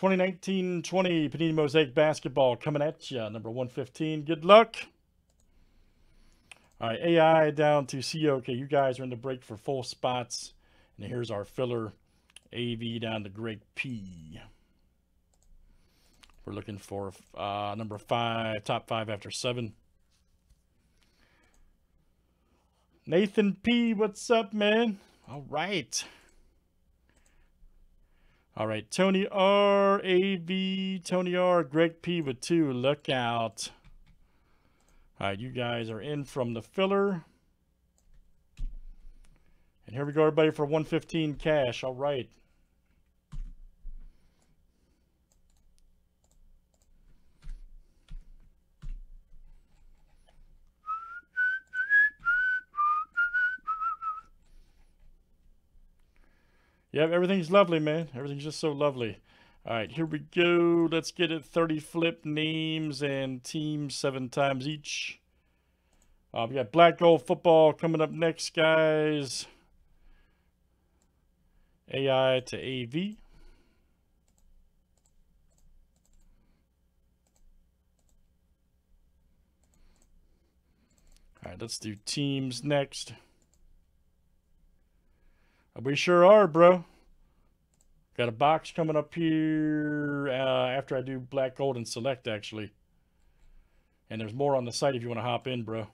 2019-20 Panini Mosaic Basketball coming at you. Number 115. Good luck. All right, AI down to CO. Okay, you guys are in the break for full spots. And here's our filler. AV down to Greg P. We're looking for uh, number five, top five after seven. Nathan P, what's up, man? All right. All right, Tony R, AV, Tony R, Greg P with two. Look out. All right, you guys are in from the filler. And here we go, everybody, for 115 cash. All right. Yeah, everything's lovely, man. Everything's just so lovely. All right, here we go. Let's get it 30 flip names and teams seven times each. Uh, we got Black Gold Football coming up next, guys. AI to AV. All right, let's do teams next. We sure are, bro. Got a box coming up here uh, after I do black, gold, and select, actually. And there's more on the site if you want to hop in, bro.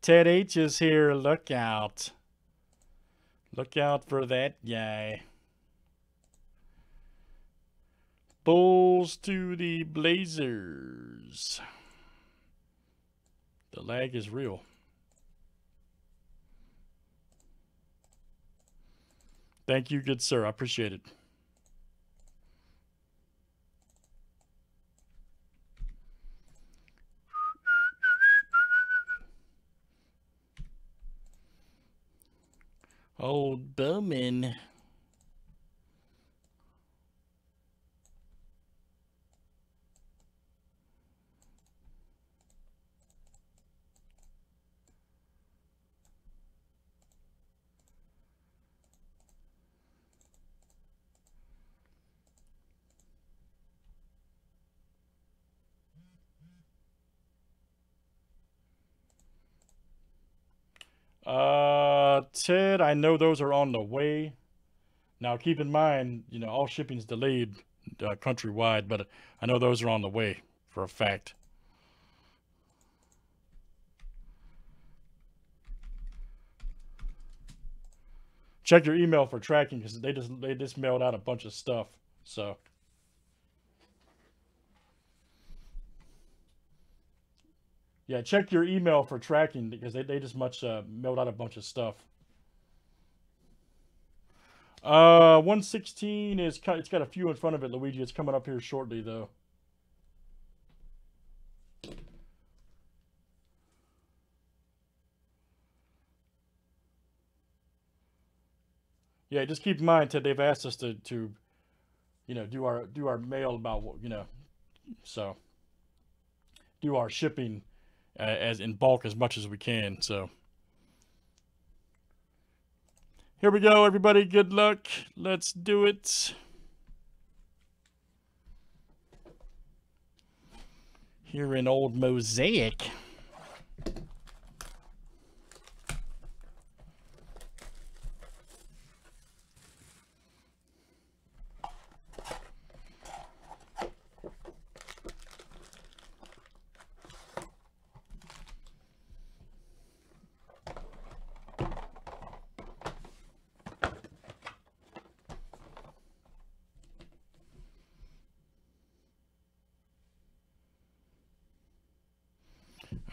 Ted H is here. Look out. Look out for that guy. Bulls to the Blazers. The lag is real. Thank you, good sir. I appreciate it. Old Bowman. Uh, Ted, I know those are on the way. Now, keep in mind, you know, all shipping's delayed uh, countrywide, but I know those are on the way for a fact. Check your email for tracking because they just they just mailed out a bunch of stuff. So. Yeah, check your email for tracking because they, they just much uh, mailed out a bunch of stuff. Uh, 116 is it's got a few in front of it, Luigi. It's coming up here shortly, though. Yeah, just keep in mind that they've asked us to, to, you know, do our do our mail about what you know, so do our shipping as in bulk as much as we can. So here we go, everybody. Good luck. Let's do it. Here in old Mosaic.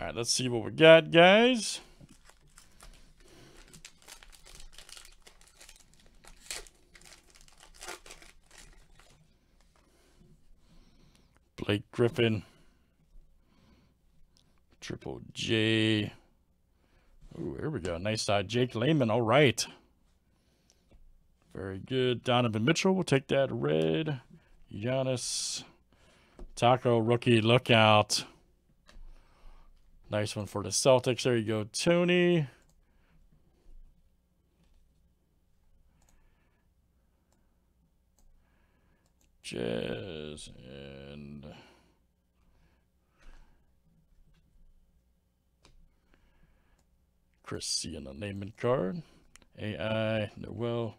Right, let's see what we got, guys. Blake Griffin. Triple J. Oh, here we go. Nice side. Jake Layman. All right. Very good. Donovan Mitchell. We'll take that red. Giannis. Tacko rookie. Look out. Nice one for the Celtics. There you go, Tony. Jazz and Chris seeing in the naming card. AI, Noel.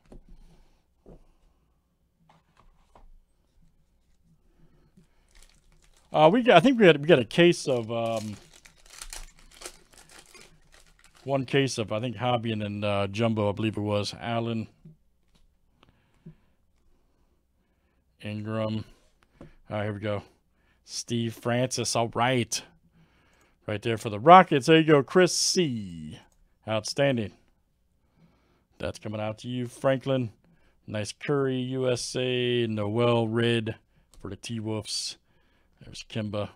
Uh, we got, I think we got, we got a case of um, one case of I think Hobby and uh, Jumbo, I believe it was Allen, Ingram. All right, here we go. Steve Francis. All right, right there for the Rockets. There you go, Chris C. Outstanding. That's coming out to you, Franklin. Nice Curry, USA. Noel Red for the T Wolves. There's Kemba.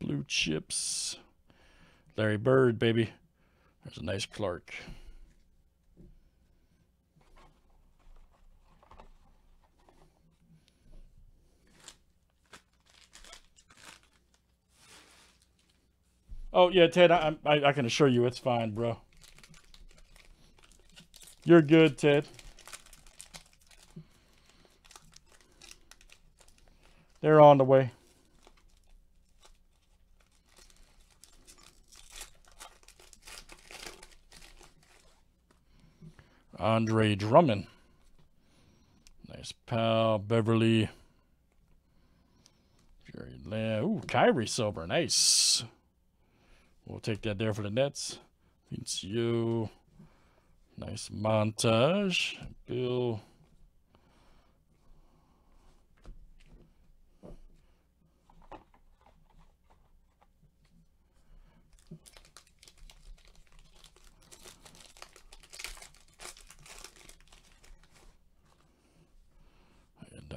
Blue chips. Larry Bird, baby. There's a nice Clark. Oh yeah, Ted. I, I I can assure you it's fine, bro. You're good, Ted. They're on the way. Andre Drummond. Nice pal. Beverly. Jerry Lamb. Ooh, Kyrie Silver. Nice. We'll take that there for the Nets. It's you. Nice montage. Bill.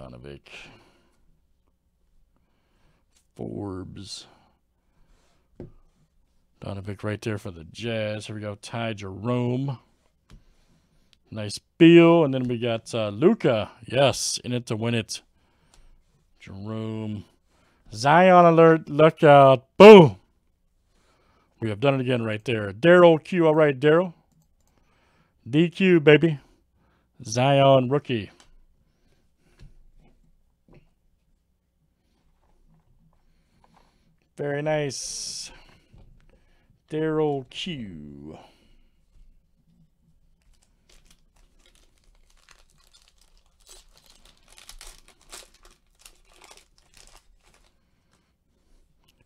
Donovic. Forbes. Donovic right there for the Jazz. Here we go. Ty Jerome. Nice Beal. And then we got uh, Luka. Yes, in it to win it. Jerome. Zion alert. Look out. Boom. We have done it again right there. Daryl Q. All right, Daryl. DQ, baby. Zion rookie. Very nice. Daryl Q.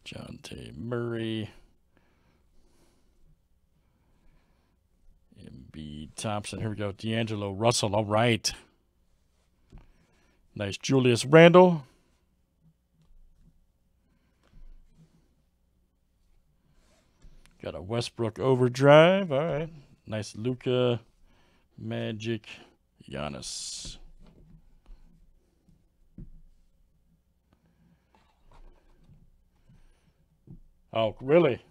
John T. Murray. MB Thompson. Here we go. D'Angelo Russell. All right. Nice Julius Randle. Got a Westbrook overdrive. All right. Nice Luka Magic Giannis. Oh, really?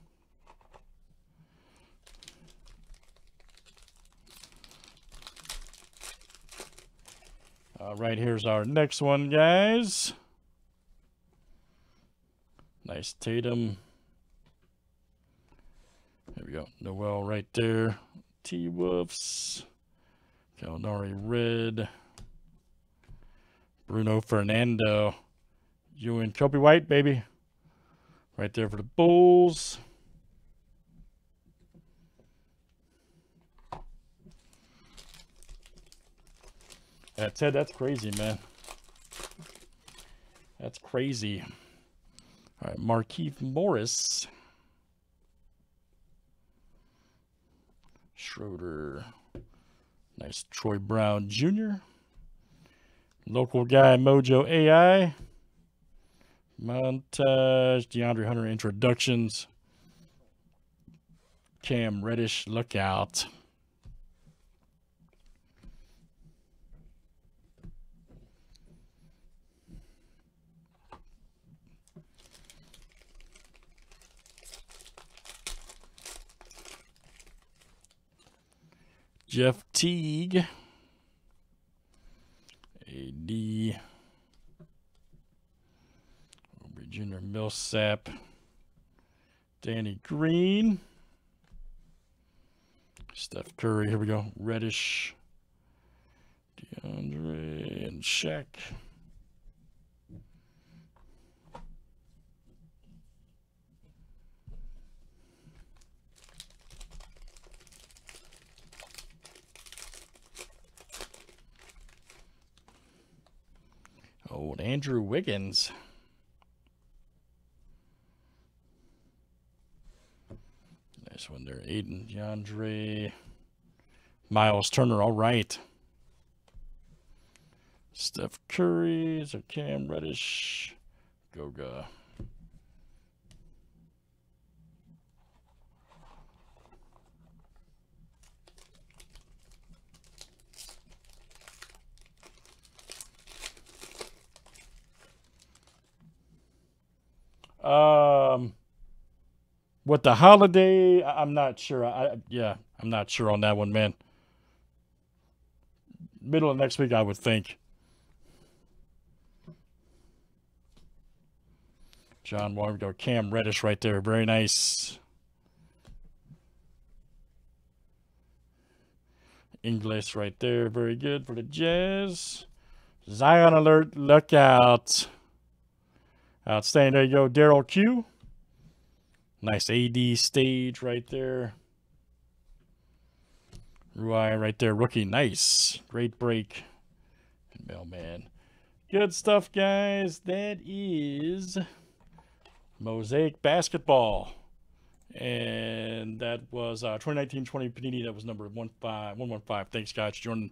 All right, here's our next one, guys. Nice Tatum. There we go. Noel right there. T Wolves. Gallinari Red. Bruno Fernando. You and Coby White, baby. Right there for the Bulls. That Ted, that's crazy, man. That's crazy. All right, Markieff Morris. Schroeder. Nice Troy Brown Jr. Local guy Mojo AI. Montage. DeAndre Hunter introductions. Cam Reddish, look Jeff Teague. AD. Junior Millsap. Danny Green. Steph Curry. Here we go. Reddish. DeAndre and Shaq. Old Andrew Wiggins. Nice one there. Ayton DeAndre. Miles Turner. All right. Steph Curry. A Cam Reddish. Goga. Um, with the holiday, I'm not sure. I yeah, I'm not sure on that one, man. Middle of next week, I would think. John Wall, go Cam Reddish right there, very nice. Ingles right there, very good for the Jazz. Zion alert, look out. Outstanding. There you go, Daryl Q. Nice AD stage right there. Rui right there, rookie. Nice. Great break. Mailman. Good stuff, guys. That is Mosaic Basketball. And that was uh, 2019-20 Panini. That was number 115. 115. Thanks, guys, joining.